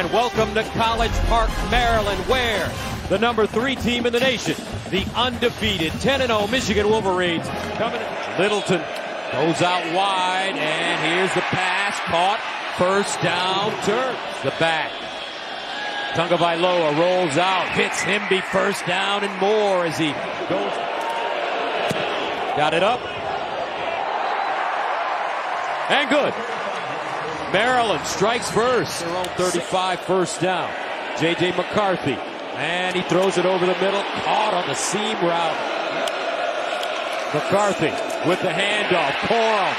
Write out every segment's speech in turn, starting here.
and welcome to College Park, Maryland, where the number three team in the nation, the undefeated 10-0 Michigan Wolverines, coming. Littleton goes out wide, and here's the pass caught. First down, Terps. The back. Tagovailoa rolls out, hits Hemby first down and more as he goes. Got it up. And good. Maryland strikes first. Their own 35 first down. J.J. McCarthy. And he throws it over the middle. Caught on the seam route. McCarthy with the handoff. Corum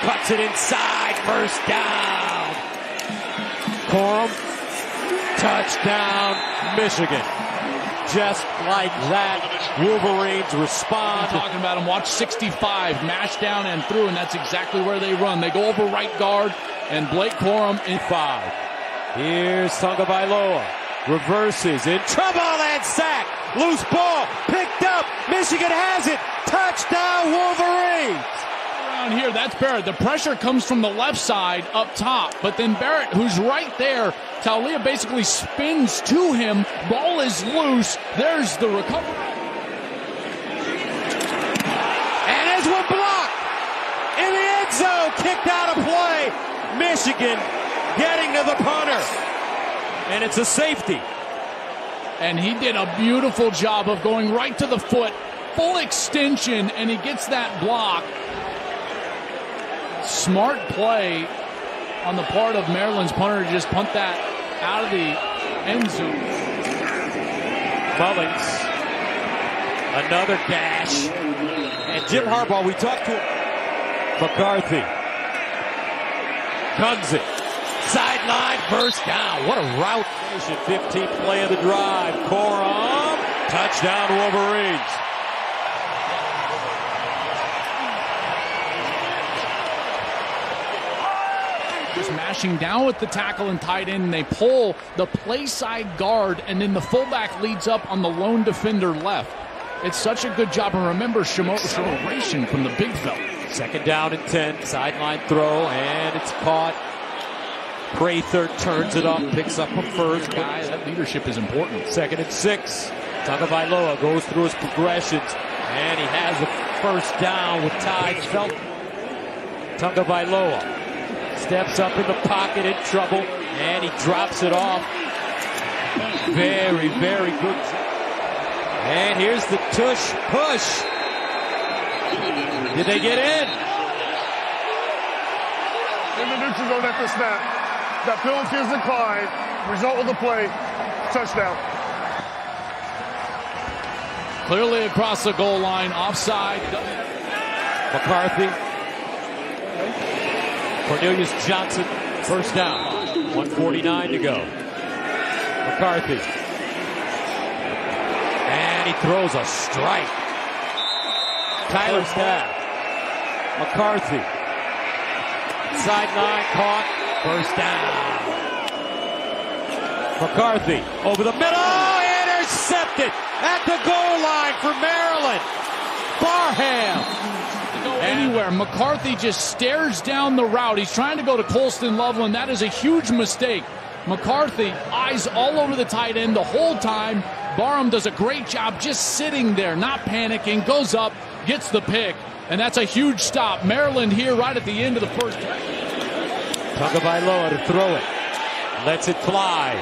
cuts it inside. First down. Corum. Touchdown, Michigan. Just like that, Wolverines respond. I'm talking about them. Watch 65, mash down and through, and that's exactly where they run. They go over right guard, and Blake Corum in five. Here's Tagovailoa. Reverses in trouble and sack. Loose ball picked up. Michigan has it. Touchdown Wolverines. Around here, that's Barrett. The pressure comes from the left side up top, but then Barrett, who's right there, Taulia basically spins to him. Ball is loose. There's the recovery. And as one block in the end zone, kicked out of play. Michigan getting to the punter. And it's a safety. And he did a beautiful job of going right to the foot, full extension, and he gets that block. Smart play on the part of Maryland's punter to just punt that out of the end zone. Mullins, another dash. And Jim Harbaugh, we talked to McCarthy. Guns it. Sideline first down. What a route. 15th play of the drive. Corum. Touchdown Wolverines. Just mashing down with the tackle and tight end. And they pull the play side guard, and then the fullback leads up on the lone defender left. It's such a good job. And remember, Shamoration from the big fella. Second down and 10. Sideline throw, and it's caught. Prather turns it up, picks up a first. Guys, that leadership is important. Second and six. Tagovailoa goes through his progressions, and he has the first down with Tai Felton. Tagovailoa steps up in the pocket in trouble, and he drops it off. Very, very good. And here's the tush push. Did they get in? In the neutral zone at the snap. That penalty is declined. Result of the play, touchdown. Clearly across the goal line, offside. McCarthy. Cornelius Johnson, first down. 149 to go. McCarthy. And he throws a strike. Tyler Staff. McCarthy. Sideline caught. First down. McCarthy over the middle. Intercepted at the goal line for Maryland. Barham. Anywhere. McCarthy just stares down the route. He's trying to go to Colston Loveland. That is a huge mistake. McCarthy, eyes all over the tight end the whole time. Barham does a great job just sitting there, not panicking, goes up, gets the pick, and that's a huge stop. Maryland here right at the end of the first. Tagovailoa to throw it. Lets it fly.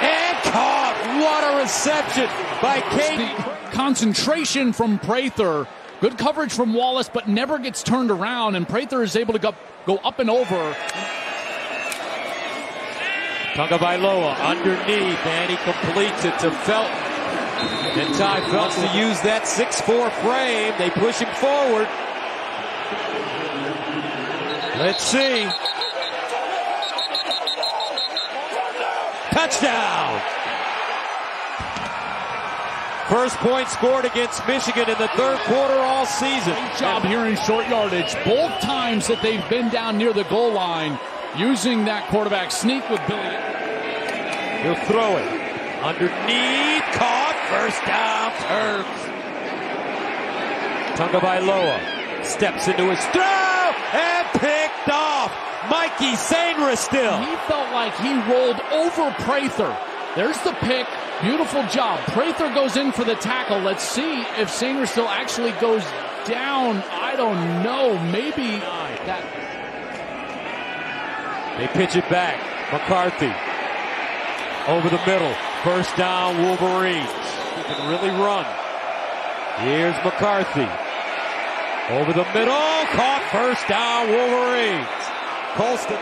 And caught. What a reception by Kate. Concentration from Prather. Good coverage from Wallace, but never gets turned around, and Prather is able to go, go up and over. Tagovailoa underneath, and he completes it to Felton. And Tai Felton to use that 6-4 frame. They push him forward. Let's see. Touchdown! First point scored against Michigan in the third quarter all season. Great job here in short yardage. Both times that they've been down near the goal line, using that quarterback sneak with Billy. He'll throw it. Underneath, caught, first down, Terps. Tagovailoa steps into his throw and picked off Mikey Sainristil. He felt like he rolled over Prather. There's the pick. Beautiful job. Prather goes in for the tackle. Let's see if Sainristil actually goes down. I don't know. Maybe that. They pitch it back. McCarthy over the middle. First down, Wolverines. He can really run. Here's McCarthy. Over the middle. Caught first down, Wolverines. Colston.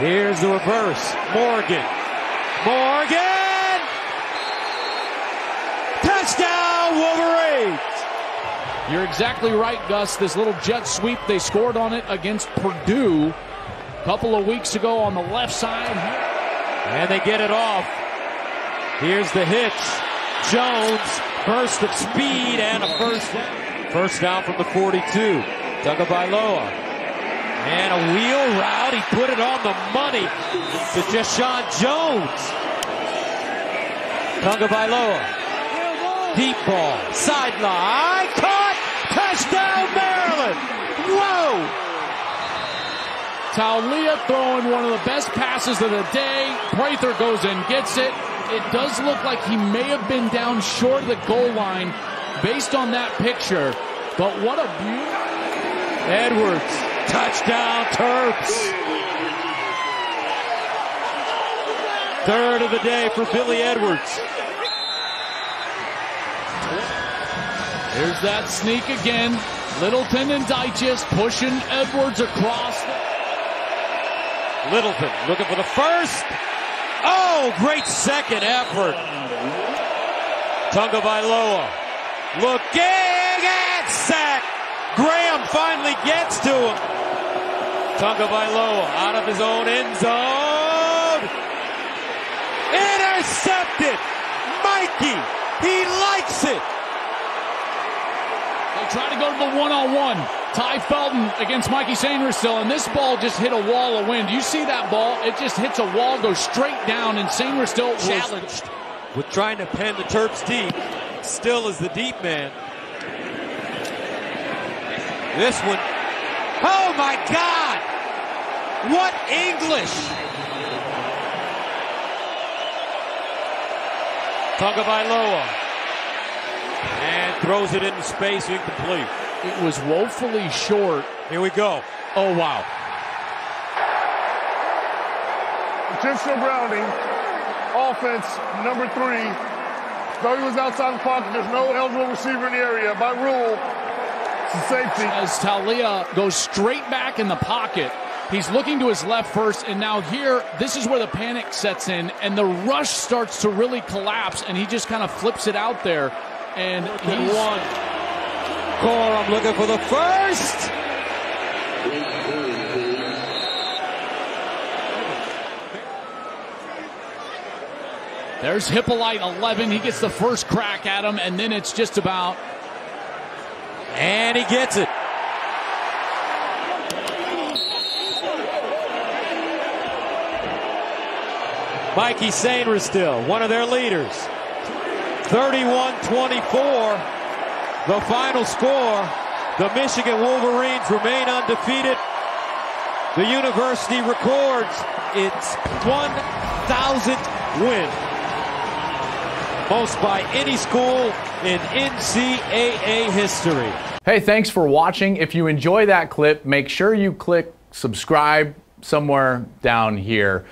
Here's the reverse. Morgan. Morgan! Touchdown, Wolverines! You're exactly right, Gus. This little jet sweep, they scored on it against Purdue a couple of weeks ago on the left side. And they get it off. Here's the hitch. Jones, burst of speed and a first down. First down from the 42. Tagovailoa. And a wheel route. He put it on the money to Jeshaun Jones. Tagovailoa. Deep ball. Sideline. Touchdown Maryland. Whoa. Taulia throwing one of the best passes of the day. Prather goes and gets it. It does look like he may have been down short of the goal line based on that picture. But what a beauty. Edwards. Touchdown Terps. Third of the day for Billy Edwards. There's that sneak again. Littleton and Dyches pushing Edwards across. Littleton looking for the first. Oh, great second effort. Tagovailoa looking at sack. Graham finally gets to him. Tagovailoa out of his own end zone. Intercepted. Mikey, he likes it. They try to go to the one-on-one. Tai Felton against Mikey Sainristil, and this ball just hit a wall of wind. You see that ball? It just hits a wall, goes straight down, and Sainristil challenged with trying to pen the Terps deep. Still is the deep man. This one. Oh my God! What English! Tagovailoa. And throws it into space incomplete. It was woefully short. Here we go. Oh, wow. Intentional grounding. Offense, number three. Though he was outside the pocket, there's no eligible receiver in the area. By rule, it's a safety. As Taulia goes straight back in the pocket, he's looking to his left first, and now here, this is where the panic sets in, and the rush starts to really collapse, and he just kind of flips it out there, and he's one. Corum looking for the first. There's Hippolyte 11. He gets the first crack at him, and then it's just about. And he gets it. Mikey Sainristil, one of their leaders. 31-24. The final score. The Michigan Wolverines remain undefeated. The university records its 1,000th win. Most by any school in NCAA history. Hey, thanks for watching. If you enjoy that clip, make sure you click subscribe somewhere down here.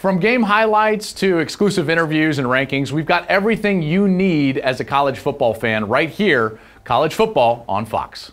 From game highlights to exclusive interviews and rankings, we've got everything you need as a college football fan right here, College Football on Fox.